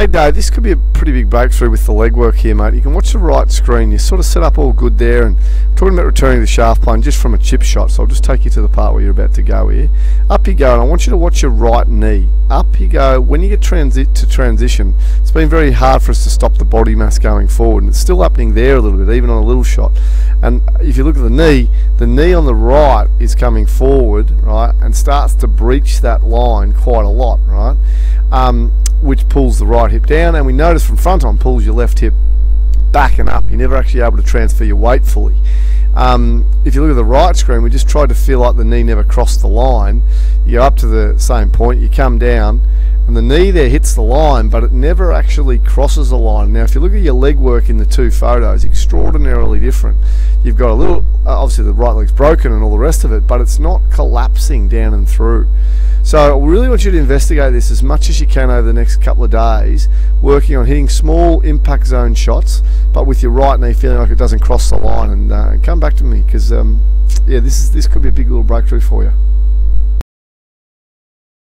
Hey Dave, this could be a pretty big breakthrough with the legwork here, mate. You can watch the right screen. You're sort of set up all good there, and I'm talking about returning the shaft plane just from a chip shot. So I'll just take you to the part where you're about to go here. Up you go, and I want you to watch your right knee. Up you go. When you get transit to transition, it's been very hard for us to stop the body mass going forward, and it's still happening there a little bit, even on a little shot. And if you look at the knee, the knee on the right is coming forward, right, and starts to breach that line quite a lot, right. Um, which pulls the right hip down and we notice from front on pulls your left hip back and up. You're never actually able to transfer your weight fully. Um, if you look at the right screen, we just tried to feel like the knee never crossed the line. You go up to the same point, you come down, and the knee there hits the line, but it never actually crosses the line. Now, if you look at your leg work in the two photos, extraordinarily different. You've got a little, uh, obviously the right leg's broken and all the rest of it, but it's not collapsing down and through. So I really want you to investigate this as much as you can over the next couple of days, working on hitting small impact zone shots, but with your right knee feeling like it doesn't cross the line. And uh, come back to me because um, yeah, this is this could be a big little breakthrough for you.